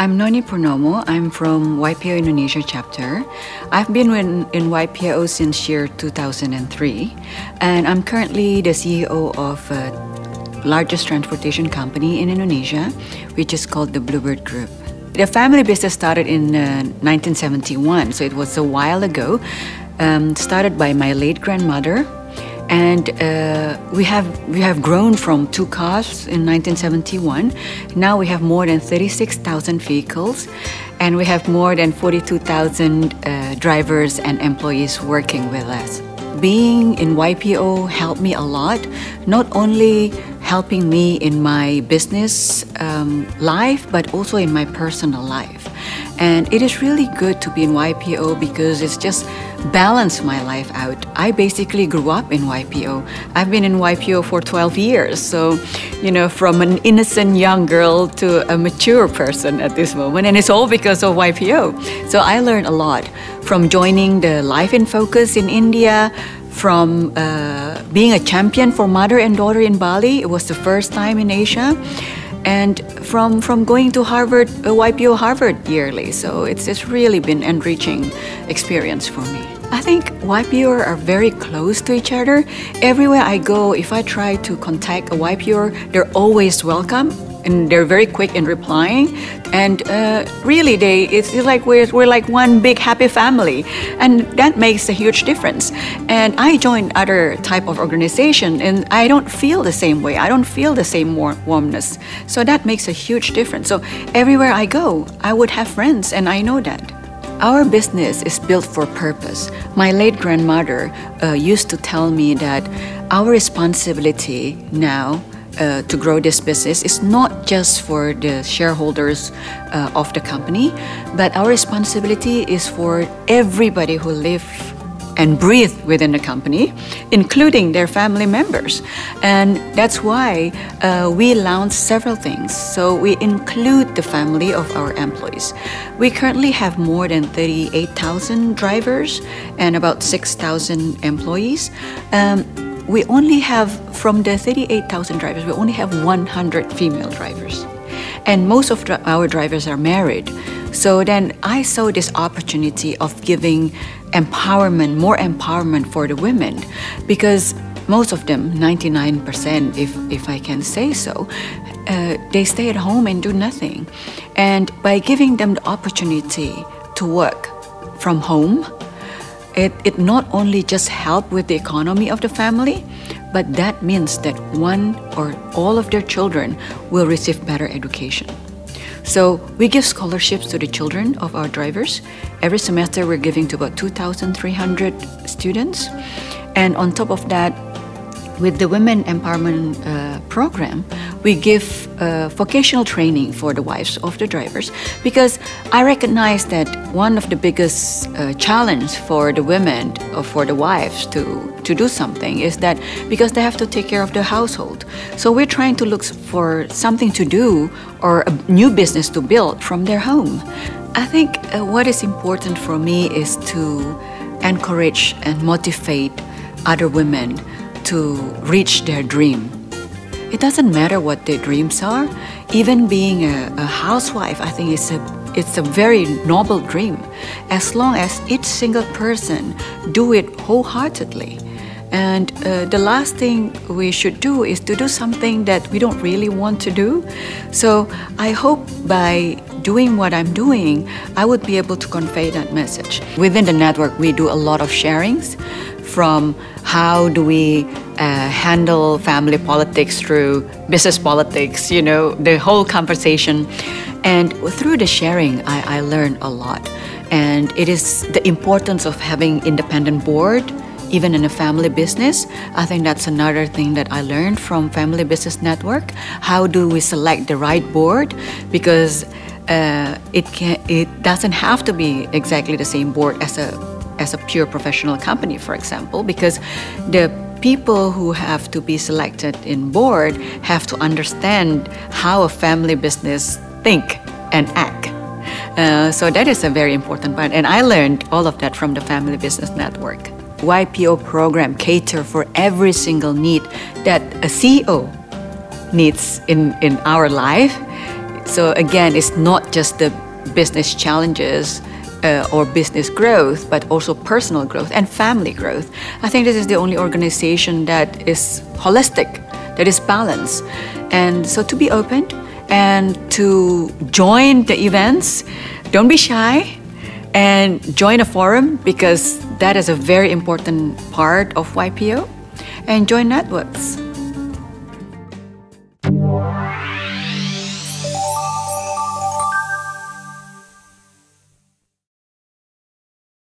I'm Noni Purnomo. I'm from YPO Indonesia chapter. I've been in, YPO since year 2003, and I'm currently the CEO of largest transportation company in Indonesia, which is called the Blue Bird Group. The family business started in uh, 1971, so it was a while ago. Um, started by my late grandmother, and uh, we have we have grown from two cars in 1971. Now we have more than 36,000 vehicles, and we have more than 42,000 uh, drivers and employees working with us. Being in YPO helped me a lot, not only helping me in my business um, life, but also in my personal life. And it is really good to be in YPO because it's just balanced my life out. I basically grew up in YPO. I've been in YPO for 12 years. So, you know, from an innocent young girl to a mature person at this moment. And it's all because of YPO. So I learned a lot from joining the Life in Focus in India, from uh, being a champion for mother and daughter in Bali. It was the first time in Asia and from from going to Harvard, uh, YPO Harvard yearly. So it's it's really been enriching experience for me. I think YPO are very close to each other. Everywhere I go, if I try to contact a YPO, they're always welcome and they're very quick in replying. And uh, really they it's, like we're, we're like one big happy family. And that makes a huge difference. And i joined other type of organization and i don't feel the same way. I don't feel the same war- warmness. So that makes a huge difference. So everywhere i go i would have friends and i know that. Our business is built for purpose. My late grandmother uh, used to tell me that our responsibility now uh, to grow this business is not just for the shareholders uh, of the company, but our responsibility is for everybody who live and breathe within the company, including their family members. And that's why uh, we launched several things. So we include the family of our employees. We currently have more than 38,000 drivers and about 6,000 employees. Um, we only have, from the 38,000 drivers, we only have 100 female drivers. And most of our drivers are married. So then I saw this opportunity of giving empowerment, more empowerment for the women, because most of them, 99%, if, if I can say so, uh, they stay at home and do nothing. And by giving them the opportunity to work from home, it, it not only just help with the economy of the family, but that means that one or all of their children will receive better education. So we give scholarships to the children of our drivers. Every semester we're giving to about 2,300 students. And on top of that, with the Women Empowerment uh, Program, we give uh, vocational training for the wives of the drivers because I recognize that one of the biggest uh, challenge for the women or for the wives to, to do something is that because they have to take care of the household. So we're trying to look for something to do or a new business to build from their home. I think uh, what is important for me is to encourage and motivate other women to reach their dream. It doesn't matter what their dreams are. Even being a, a housewife, I think it's a it's a very noble dream, as long as each single person do it wholeheartedly. And uh, the last thing we should do is to do something that we don't really want to do. So I hope by doing what I'm doing, I would be able to convey that message. Within the network, we do a lot of sharings from how do we uh, handle family politics through business politics, you know, the whole conversation. And through the sharing, I, I learned a lot. And it is the importance of having independent board, even in a family business. I think that's another thing that I learned from Family Business Network. How do we select the right board? Because uh, it can, it doesn't have to be exactly the same board as a as a pure professional company, for example, because the people who have to be selected in board have to understand how a family business think and act. Uh, so that is a very important part, and I learned all of that from the Family Business Network. YPO program cater for every single need that a CEO needs in, in our life So again, it's not just the business challenges uh, or business growth, but also personal growth and family growth. I think this is the only organization that is holistic, that is balanced. And so to be open and to join the events, don't be shy and join a forum because that is a very important part of YPO and join networks.